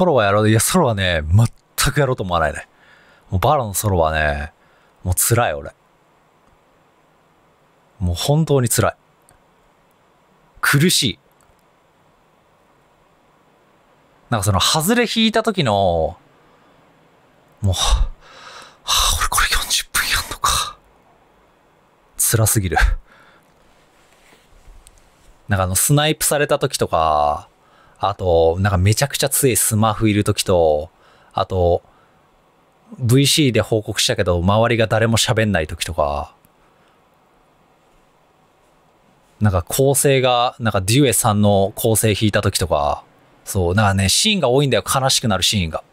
ソロはやろう。いや、ソロはね、全くやろうと思わないね。もうバロのソロはね、もう辛い俺。もう本当に辛い。苦しい。なんかその、外れ引いた時の、もう、はあ、俺これ40分やんのか。辛すぎる。なんかあの、スナイプされた時とか、あと、なんかめちゃくちゃ強いスマホいる時と、あと、VC で報告したけど、周りが誰も喋んない時とか、なんか構成が、なんかデュエさんの構成弾いた時とか、そう、なんかね、シーンが多いんだよ。悲しくなるシーンが。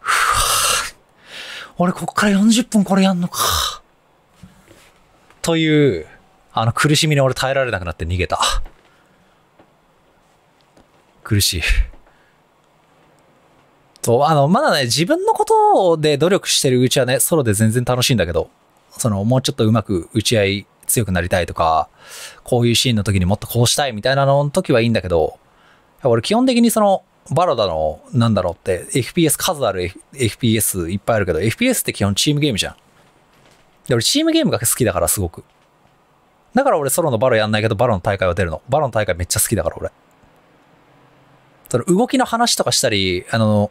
ふわ俺こっから40分これやんのか。という、あの苦しみに俺耐えられなくなって逃げた。苦しい。そう、あの、まだね、自分のことで努力してるうちはね、ソロで全然楽しいんだけど、その、もうちょっとうまく打ち合い強くなりたいとか、こういうシーンの時にもっとこうしたいみたいなのの時はいいんだけど、俺基本的にその、バロダの、なんだろうって、FPS 数ある FPS いっぱいあるけど、FPS って基本チームゲームじゃん。で、俺チームゲームが好きだからすごく。だから俺ソロのバロやんないけど、バロの大会は出るの。バロの大会めっちゃ好きだから俺。その動きの話とかしたり、あの、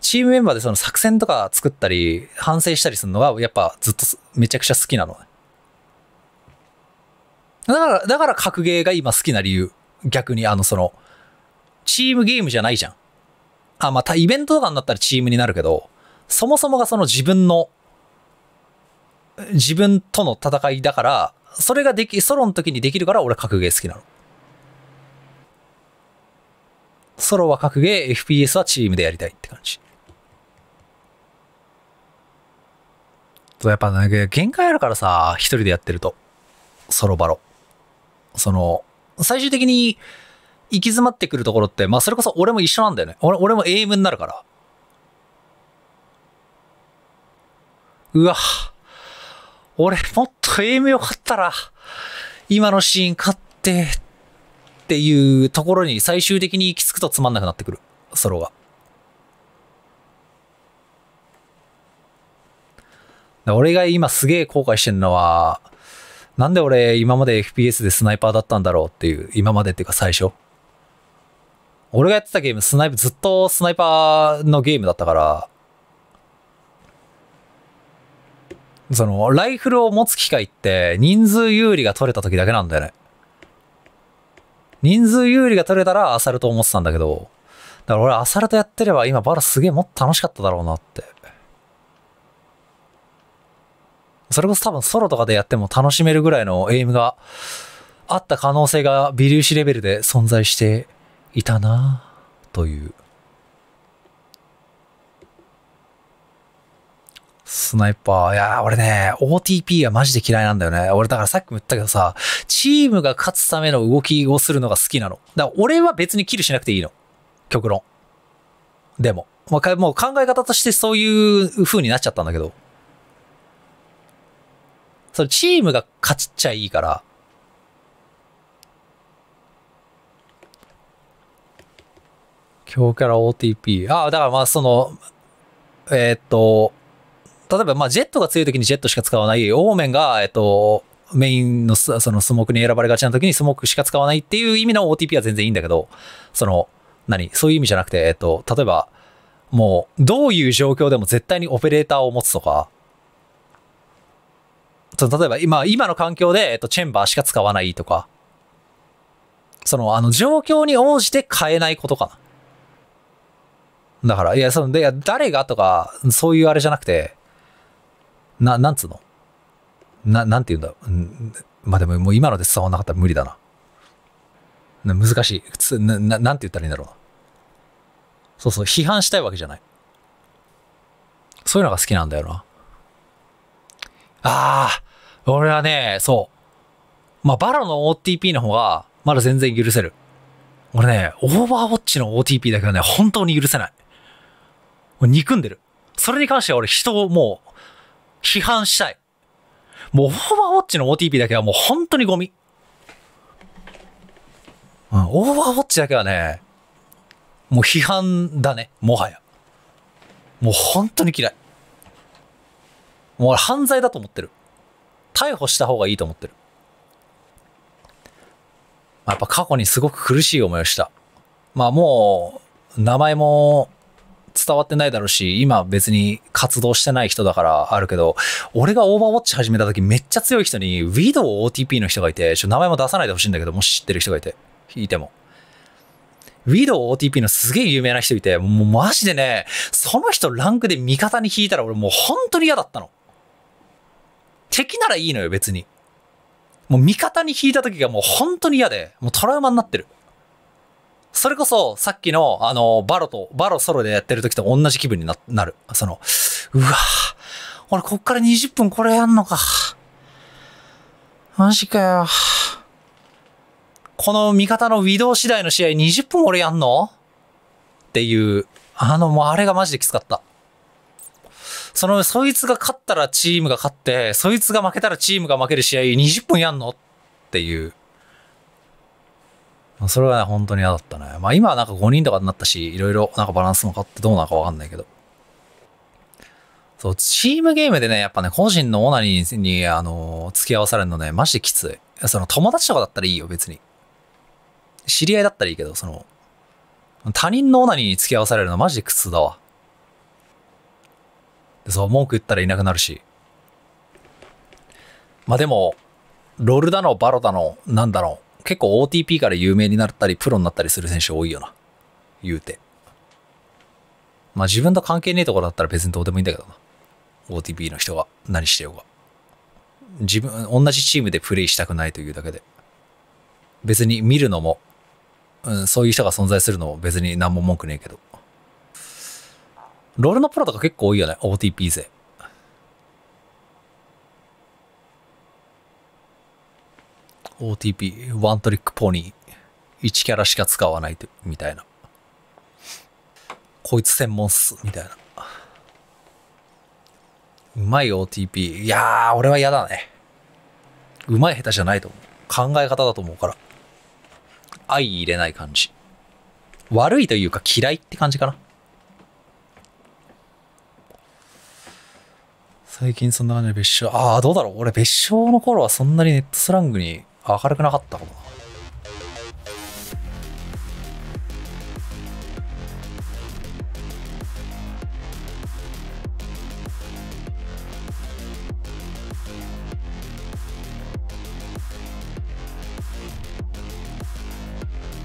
チームメンバーでその作戦とか作ったり、反省したりするのが、やっぱずっとめちゃくちゃ好きなのね。だから、だから格ゲーが今好きな理由。逆にあの、その、チームゲームじゃないじゃん。あ、またイベントとかになったらチームになるけど、そもそもがその自分の、自分との戦いだから、それができ、ソロの時にできるから俺格ゲー好きなの。ソロは格ゲー、FPS はチームでやりたいって感じ。とやっぱね、限界あるからさ、一人でやってると。ソロバロ。その、最終的に行き詰まってくるところって、まあそれこそ俺も一緒なんだよね。俺俺もエイムになるから。うわ、俺もっとエイム良かったら、今のシーン勝ってっていうところに最終的に行き着くとつまんなくなってくる。ソロが。俺が今すげえ後悔してるのは、なんで俺今まで FPS でスナイパーだったんだろうっていう、今までっていうか最初。俺がやってたゲーム、スナイプ、ずっとスナイパーのゲームだったから、その、ライフルを持つ機会って人数有利が取れた時だけなんだよね。人数有利が取れたらアサルト思ってたんだけど、だから俺アサルトやってれば今バラすげえもっと楽しかっただろうなって。それこそ多分ソロとかでやっても楽しめるぐらいのエイムがあった可能性が微粒子レベルで存在していたなという。スナイパー。いやー俺ね、OTP はマジで嫌いなんだよね。俺だからさっきも言ったけどさ、チームが勝つための動きをするのが好きなの。だから俺は別にキルしなくていいの。極論。でも。もうもう考え方としてそういう風になっちゃったんだけど。それチームが勝っちゃいいから。強キャラ OTP。ああ、だからまあその、えー、っと、例えばまあジェットが強い時にジェットしか使わない、オーメンが、えっと、メインのそのスモークに選ばれがちな時にスモークしか使わないっていう意味の OTP は全然いいんだけど、その、何？そういう意味じゃなくて、えっと、例えば、もう、どういう状況でも絶対にオペレーターを持つとか、その例えば今、今の環境で、えっと、チェンバーしか使わないとか、その、あの、状況に応じて変えないことかな。だから、いや、その、で、誰がとか、そういうあれじゃなくて、な、なんつうの？な、なんて言うんだ？ろうんまあでも、もう今ので伝わんなかったら無理だな。難しい。普通、な、ななんて言ったらいいんだろうな。そうそう、批判したいわけじゃない。そういうのが好きなんだよな。ああ、俺はね、そう。まあ、バロの OTP の方が、まだ全然許せる。俺ね、オーバーウォッチの OTP だけはね、本当に許せない。憎んでる。それに関しては俺人をもう、批判したい。もうオーバーウォッチの OTP だけはもう本当にゴミ。うん、オーバーウォッチだけはね、もう批判だね、もはや。もう本当に嫌い。もう犯罪だと思ってる。逮捕した方がいいと思ってる。まあやっぱ過去にすごく苦しい思いをした。まあもう、名前も伝わってないだろうし、今別に活動してない人だからあるけど、俺がオーバーウォッチ始めた時めっちゃ強い人に、ウィドウ OTP の人がいて、ちょ名前も出さないでほしいんだけど、もし知ってる人がいて、いても。ウィドウ OTP のすげえ有名な人いて、もうマジでね、その人ランクで味方に引いたら俺もう本当に嫌だったの。敵ならいいのよ、別に。もう味方に引いた時がもう本当に嫌で、もうトラウマになってる。それこそ、さっきの、あの、バロと、バロソロでやってる時と同じ気分になる。その、うわ俺こっから20分これやんのか。マジかよ。この味方のウィドウ次第の試合20分俺やんの？っていう、あの、もうあれがマジできつかった。その、そいつが勝ったらチームが勝って、そいつが負けたらチームが負ける試合20分やんの？っていう。それはね、本当に嫌だったね。まあ今はなんか5人とかになったし、いろいろなんかバランスも変わってどうなのかわかんないけど。そう、チームゲームでね、やっぱね、個人のオナニーに、あの、付き合わされるのね、マジできつい。その友達とかだったらいいよ、別に。知り合いだったらいいけど、その、他人のオナニーに付き合わされるのマジで苦痛だわ。そう、文句言ったらいなくなるし。まあでも、ロルだの、バロだの、なんだろう。結構 OTP から有名になったり、プロになったりする選手多いよな。言うて。まあ自分と関係ねえところだったら別にどうでもいいんだけどな。OTP の人が何してようが。自分、同じチームでプレイしたくないというだけで。別に見るのも、うん、そういう人が存在するのも別に何も文句ねえけど。ロールのプロとか結構多いよね、OTP 勢。OTP、ワントリックポニー。1キャラしか使わないと、みたいな。こいつ専門っす、みたいな。うまい OTP。いやー、俺は嫌だね。うまい下手じゃないと思う。考え方だと思うから。相入れない感じ。悪いというか嫌いって感じかな。最近そんな感じで別称。ああ、どうだろう。俺別称の頃はそんなにネットスラングに明るくなかったかな。